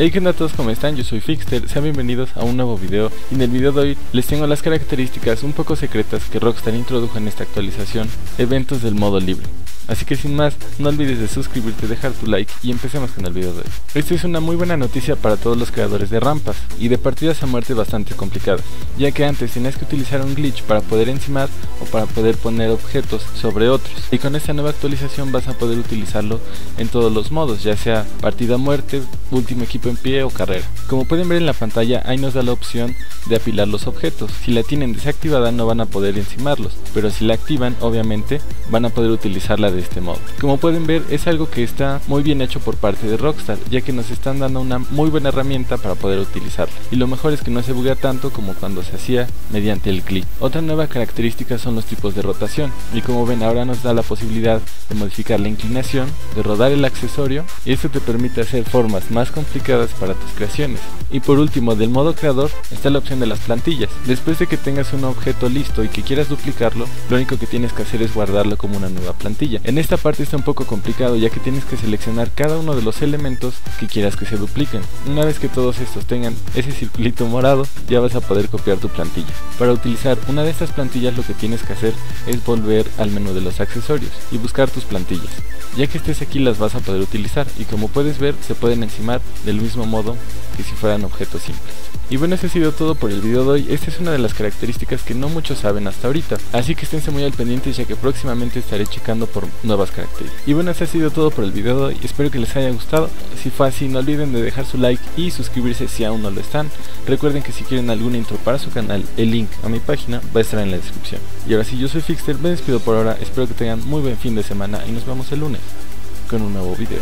Hey que onda a todos, ¿cómo están? Yo soy Fixter, sean bienvenidos a un nuevo video y en el video de hoy les tengo las características un poco secretas que Rockstar introdujo en esta actualización, eventos del modo libre. Así que sin más, no olvides de suscribirte, dejar tu like y empecemos con el video de hoy. Esta es una muy buena noticia para todos los creadores de rampas y de partidas a muerte bastante complicadas, ya que antes tenías que utilizar un glitch para poder encimar o para poder poner objetos sobre otros. Y con esta nueva actualización vas a poder utilizarlo en todos los modos, ya sea partida a muerte, último equipo en pie o carrera. Como pueden ver en la pantalla, ahí nos da la opción de apilar los objetos. Si la tienen desactivada no van a poder encimarlos, pero si la activan obviamente van a poder utilizarla de este modo. Como pueden ver es algo que está muy bien hecho por parte de Rockstar ya que nos están dando una muy buena herramienta para poder utilizarla y lo mejor es que no se buguea tanto como cuando se hacía mediante el clic. Otra nueva característica son los tipos de rotación y como ven ahora nos da la posibilidad de modificar la inclinación, de rodar el accesorio y esto te permite hacer formas más complicadas para tus creaciones. Y por último del modo creador está la opción de las plantillas. Después de que tengas un objeto listo y que quieras duplicarlo, lo único que tienes que hacer es guardarlo como una nueva plantilla. En esta parte está un poco complicado ya que tienes que seleccionar cada uno de los elementos que quieras que se dupliquen. Una vez que todos estos tengan ese circulito morado ya vas a poder copiar tu plantilla. Para utilizar una de estas plantillas lo que tienes que hacer es volver al menú de los accesorios y buscar tus plantillas. Ya que estés aquí las vas a poder utilizar y como puedes ver se pueden encimar del mismo modo que si fueran objetos simples. Y bueno, eso ha sido todo por el video de hoy. Esta es una de las características que no muchos saben hasta ahorita. Así que esténse muy al pendiente ya que próximamente estaré checando por nuevas características. Y bueno, eso ha sido todo por el video de hoy. Espero que les haya gustado. Si fue así, no olviden de dejar su like y suscribirse si aún no lo están. Recuerden que si quieren alguna intro para su canal, el link a mi página va a estar en la descripción. Y ahora sí, yo soy Fixter, me despido por ahora. Espero que tengan muy buen fin de semana y nos vemos el lunes con un nuevo video.